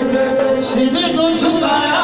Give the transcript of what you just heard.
सिर को झुका